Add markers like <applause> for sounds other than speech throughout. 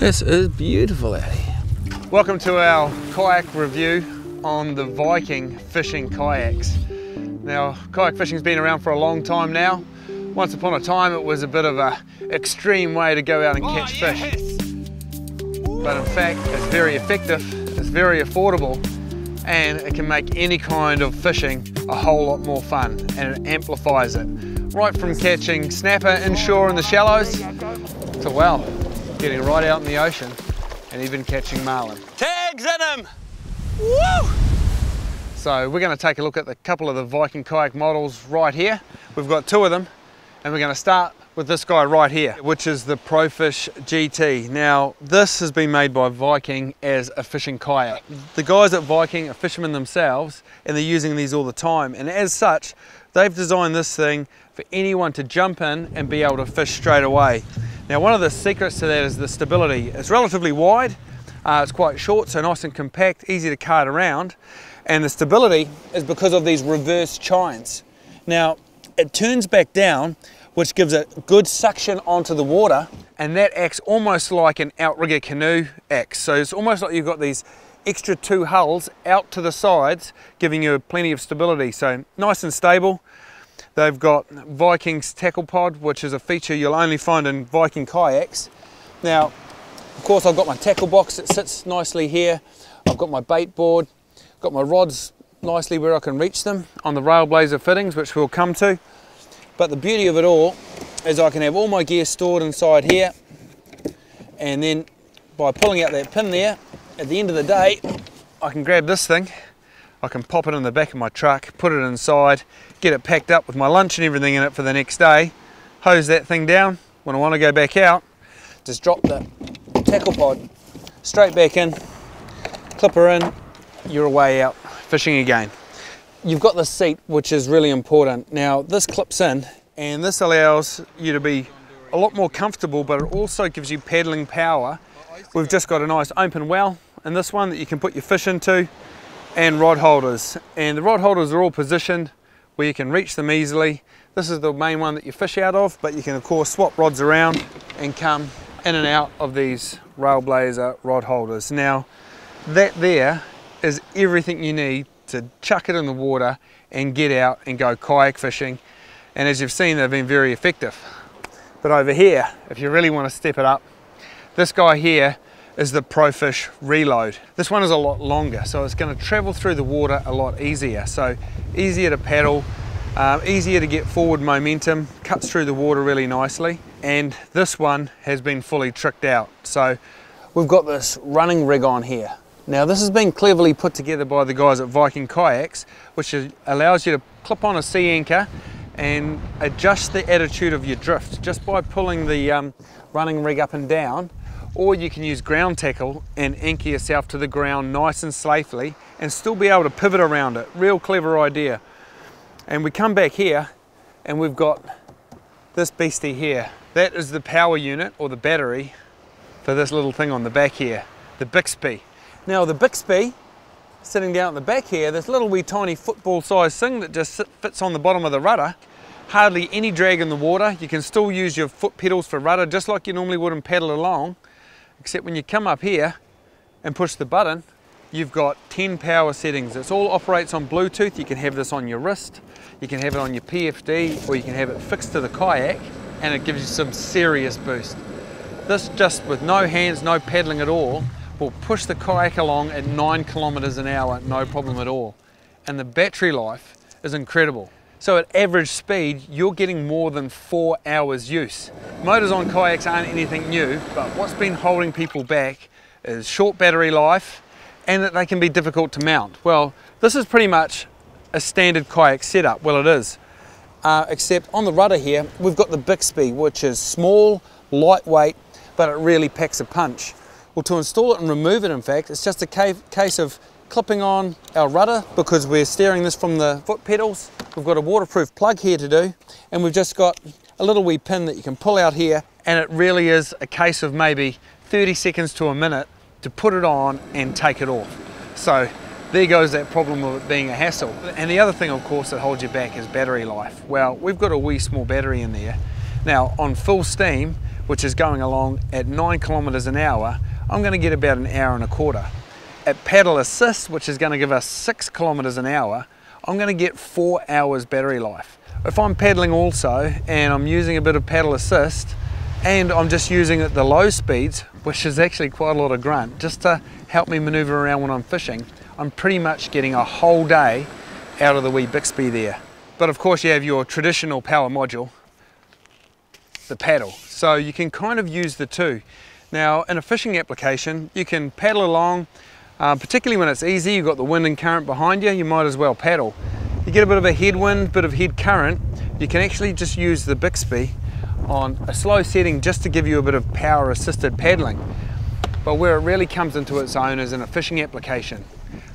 this is beautiful out here. Welcome to our kayak review on the Viking fishing kayaks. Now, kayak fishing's been around for a long time now. Once upon a time, it was a bit of a extreme way to go out and oh, catch oh, yes. fish. But in fact, it's very effective, it's very affordable, and it can make any kind of fishing a whole lot more fun, and it amplifies it. Right from catching snapper inshore in the shallows, to well, getting right out in the ocean, and even catching marlin. Tags in him! Woo! So we're going to take a look at a couple of the Viking kayak models right here. We've got two of them, and we're going to start with this guy right here, which is the Profish GT. Now, this has been made by Viking as a fishing kayak. The guys at Viking are fishermen themselves, and they're using these all the time. And as such, they've designed this thing for anyone to jump in and be able to fish straight away. Now, one of the secrets to that is the stability. It's relatively wide, uh, it's quite short, so nice and compact, easy to cart around. And the stability is because of these reverse chines. Now, it turns back down which gives a good suction onto the water and that acts almost like an outrigger canoe acts. So it's almost like you've got these extra two hulls out to the sides giving you plenty of stability. So nice and stable. They've got Viking's tackle pod which is a feature you'll only find in Viking kayaks. Now of course I've got my tackle box that sits nicely here. I've got my bait board, got my rods nicely where I can reach them on the Railblaza fittings which we'll come to. But the beauty of it all is I can have all my gear stored inside here and then by pulling out that pin there, at the end of the day, I can grab this thing, I can pop it in the back of my truck, put it inside, get it packed up with my lunch and everything in it for the next day, hose that thing down, when I want to go back out, just drop the tackle pod straight back in, clip her in, you're away out fishing again. You've got the seat, which is really important. Now, this clips in, and this allows you to be a lot more comfortable, but it also gives you paddling power. We've just got a nice open well in this one that you can put your fish into, and rod holders. And the rod holders are all positioned where you can reach them easily. This is the main one that you fish out of, but you can of course swap rods around and come in and out of these Railblaza rod holders. Now, that there is everything you need to chuck it in the water and get out and go kayak fishing. And as you've seen, they've been very effective. But over here, if you really want to step it up, this guy here is the Profish Reload. This one is a lot longer, so it's going to travel through the water a lot easier. So easier to paddle, um, easier to get forward momentum, cuts through the water really nicely. And this one has been fully tricked out. So we've got this running rig on here. Now this has been cleverly put together by the guys at Viking Kayaks, which allows you to clip on a sea anchor and adjust the attitude of your drift just by pulling the um, running rig up and down or you can use ground tackle and anchor yourself to the ground nice and safely and still be able to pivot around it. Real clever idea. And we come back here and we've got this beastie here. That is the power unit or the battery for this little thing on the back here, the Bixpy. Now the Bixpy, sitting down at the back here, this little wee tiny football sized thing that just fits on the bottom of the rudder, hardly any drag in the water. You can still use your foot pedals for rudder just like you normally would and paddle along, except when you come up here and push the button, you've got 10 power settings. It all operates on Bluetooth. You can have this on your wrist, you can have it on your PFD, or you can have it fixed to the kayak, and it gives you some serious boost. This just with no hands, no paddling at all, will push the kayak along at nine kilometers an hour, no problem at all. And the battery life is incredible. So at average speed, you're getting more than four hours use. Motors on kayaks aren't anything new, but what's been holding people back is short battery life and that they can be difficult to mount. Well, this is pretty much a standard kayak setup. Well, it is. Uh, except on the rudder here, we've got the Bixpy, which is small, lightweight, but it really packs a punch. Well, to install it and remove it, in fact, it's just a case of clipping on our rudder because we're steering this from the foot pedals. We've got a waterproof plug here to do, and we've just got a little wee pin that you can pull out here, and it really is a case of maybe 30 seconds to a minute to put it on and take it off. So there goes that problem of it being a hassle. And the other thing, of course, that holds you back is battery life. Well, we've got a wee small battery in there. Now, on full steam, which is going along at nine kilometers an hour, I'm gonna get about an hour and a quarter. At paddle assist, which is gonna give us six kilometers an hour, I'm gonna get four hours battery life. If I'm paddling also and I'm using a bit of paddle assist and I'm just using it at the low speeds, which is actually quite a lot of grunt, just to help me maneuver around when I'm fishing, I'm pretty much getting a whole day out of the wee Bixpy there. But of course you have your traditional power module, the paddle. So you can kind of use the two. Now in a fishing application, you can paddle along, uh, particularly when it's easy, you've got the wind and current behind you, you might as well paddle you get a bit of a headwind, bit of head current, you can actually just use the Bixpy on a slow setting just to give you a bit of power assisted paddling. But where it really comes into its own is in a fishing application.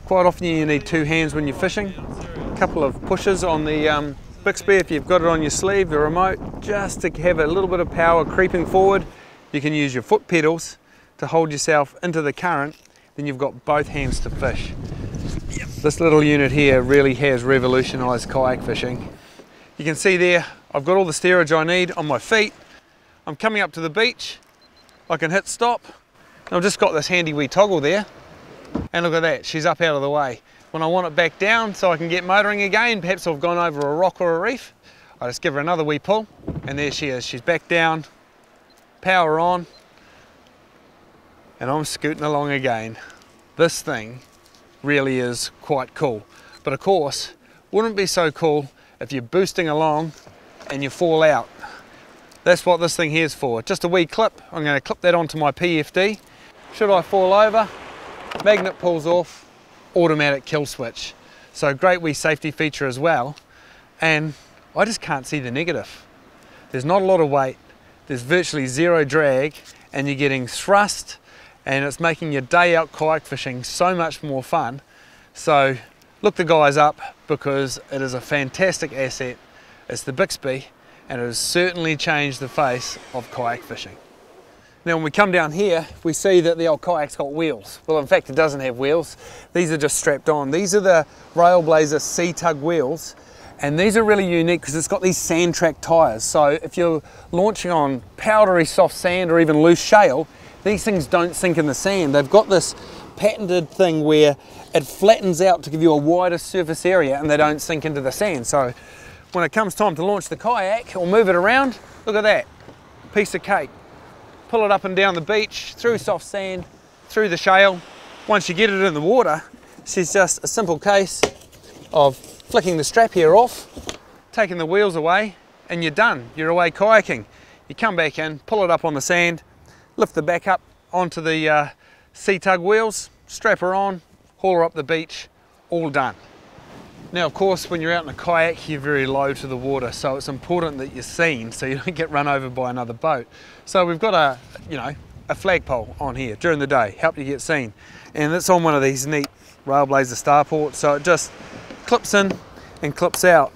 Quite often you need two hands when you're fishing, a couple of pushes on the um, Bixpy if you've got it on your sleeve, the remote, just to have a little bit of power creeping forward. You can use your foot pedals to hold yourself into the current, then you've got both hands to fish. This little unit here really has revolutionized kayak fishing. You can see there, I've got all the steerage I need on my feet. I'm coming up to the beach. I can hit stop. I've just got this handy wee toggle there. And look at that, she's up out of the way. When I want it back down so I can get motoring again, perhaps I've gone over a rock or a reef, I just give her another wee pull and there she is. She's back down, power on, and I'm scooting along again. This thing really is quite cool. But of course, wouldn't be so cool if you're boosting along and you fall out. That's what this thing here is for. Just a wee clip. I'm going to clip that onto my PFD. Should I fall over, magnet pulls off, automatic kill switch. So great wee safety feature as well. And I just can't see the negative. There's not a lot of weight, there's virtually zero drag, and you're getting thrust and it's making your day out kayak fishing so much more fun. So look the guys up because it is a fantastic asset. It's the Bixpy and it has certainly changed the face of kayak fishing. Now when we come down here, we see that the old kayak's got wheels. Well, in fact, it doesn't have wheels. These are just strapped on. These are the Railblaza C-Tug wheels. And these are really unique because it's got these sand track tires. So if you're launching on powdery soft sand or even loose shale, these things don't sink in the sand. They've got this patented thing where it flattens out to give you a wider surface area and they don't sink into the sand. So when it comes time to launch the kayak or move it around, look at that, piece of cake. Pull it up and down the beach, through soft sand, through the shale. Once you get it in the water, it's just a simple case of flicking the strap here off, taking the wheels away, and you're done. You're away kayaking. You come back in, pull it up on the sand, lift the back up onto the uh, C-Tug wheels, strap her on, haul her up the beach, all done. Now of course when you're out in a kayak you're very low to the water so it's important that you're seen so you don't get run over by another boat. So we've got a, you know, a flagpole on here during the day, help you get seen. And it's on one of these neat Railblaza starports so it just clips in and clips out.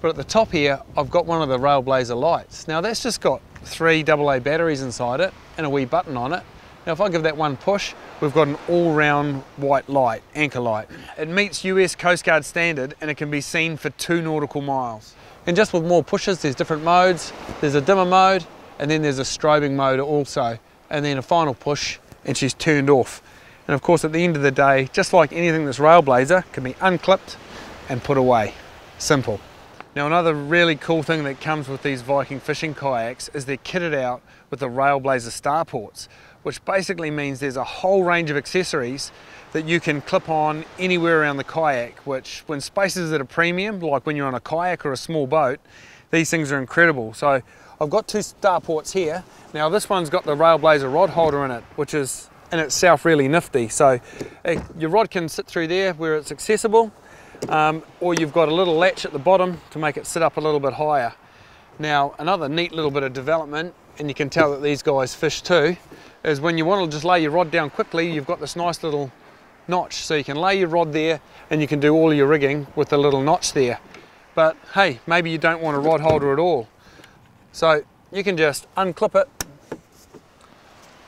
But at the top here I've got one of the Railblaza lights. Now that's just got three AA batteries inside it and a wee button on it. Now if I give that one push, we've got an all-round white light, anchor light. It meets US Coast Guard standard and it can be seen for two nautical miles. And just with more pushes, there's different modes. There's a dimmer mode and then there's a strobing mode also. And then a final push and she's turned off. And of course at the end of the day, just like anything that's Railblaza, can be unclipped and put away. Simple. Now another really cool thing that comes with these Viking fishing kayaks is they're kitted out with the Railblaza starports, which basically means there's a whole range of accessories that you can clip on anywhere around the kayak, which when space is at a premium, like when you're on a kayak or a small boat, these things are incredible. So I've got two starports here. Now this one's got the Railblaza rod holder in it, which is in itself really nifty. So your rod can sit through there where it's accessible um, or you've got a little latch at the bottom to make it sit up a little bit higher. Now another neat little bit of development, and you can tell that these guys fish too, is when you want to just lay your rod down quickly, you've got this nice little notch. So you can lay your rod there and you can do all your rigging with the little notch there. But hey, maybe you don't want a rod holder at all. So you can just unclip it,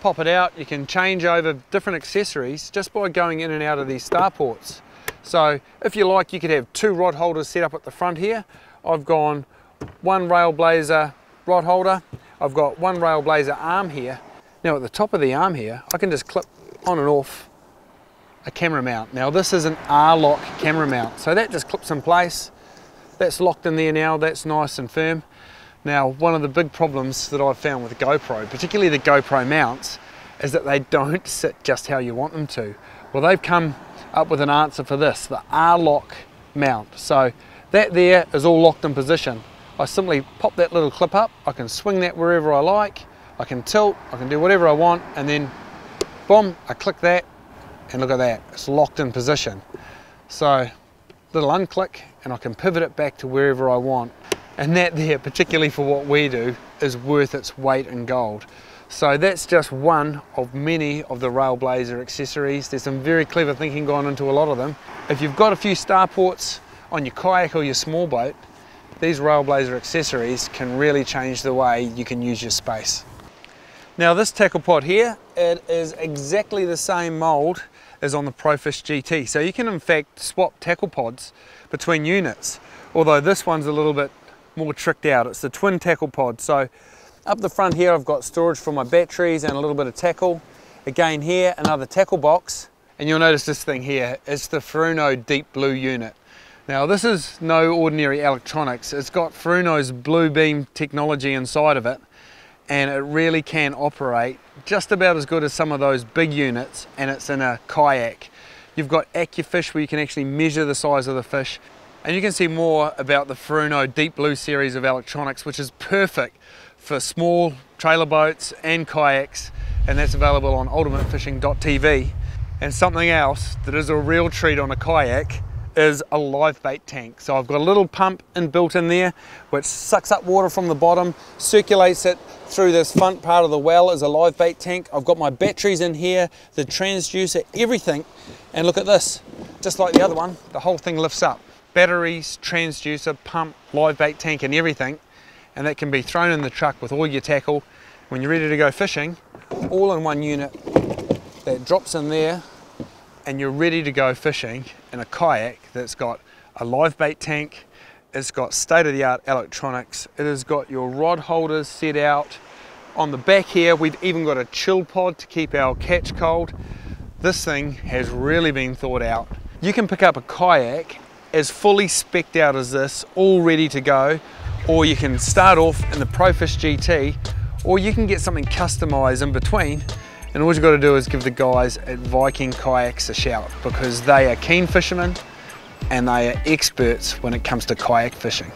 pop it out. You can change over different accessories just by going in and out of these starports. So if you like, you could have two rod holders set up at the front here. I've gone one Railblaza rod holder. I've got one Railblaza arm here. Now at the top of the arm here, I can just clip on and off a camera mount. Now this is an R-lock camera mount, so that just clips in place. That's locked in there now, that's nice and firm. Now, one of the big problems that I've found with GoPro, particularly the GoPro mounts, is that they <laughs> don't sit just how you want them to. Well, they've come up with an answer for this, the R-lock mount. So that there is all locked in position. I simply pop that little clip up, I can swing that wherever I like, I can tilt, I can do whatever I want, and then boom, I click that, and look at that, it's locked in position. So little unclick, and I can pivot it back to wherever I want. And that there, particularly for what we do, is worth its weight in gold. So that's just one of many of the Railblaza accessories. There's some very clever thinking gone into a lot of them. If you've got a few starports on your kayak or your small boat, these Railblaza accessories can really change the way you can use your space. Now this tackle pod here, it is exactly the same mold as on the Profish GT. So you can in fact swap tackle pods between units, although this one's a little bit more tricked out. It's the twin tackle pod. So up the front here, I've got storage for my batteries and a little bit of tackle. Again here, another tackle box. And you'll notice this thing here, it's the Furuno Deep Blue unit. Now this is no ordinary electronics. It's got Furuno's Blue Beam technology inside of it and it really can operate just about as good as some of those big units and it's in a kayak. You've got AccuFish where you can actually measure the size of the fish and you can see more about the Furuno Deep Blue series of electronics which is perfect for small trailer boats and kayaks and that's available on ultimatefishing.tv and something else that is a real treat on a kayak is a live bait tank. So I've got a little pump inbuilt in there which sucks up water from the bottom, circulates it through this front part of the well as a live bait tank. I've got my batteries in here, the transducer, everything. And look at this, just like the other one, the whole thing lifts up. Batteries, transducer, pump, live bait tank and everything. And that can be thrown in the truck with all your tackle. When you're ready to go fishing, all in one unit that drops in there and you're ready to go fishing in a kayak that's got a live bait tank, it's got state-of-the-art electronics, it has got your rod holders set out. On the back here, we've even got a chill pod to keep our catch cold. This thing has really been thought out. You can pick up a kayak as fully specced out as this, all ready to go, or you can start off in the Profish GT, or you can get something customized in between and all you've got to do is give the guys at Viking Kayaks a shout because they are keen fishermen and they are experts when it comes to kayak fishing.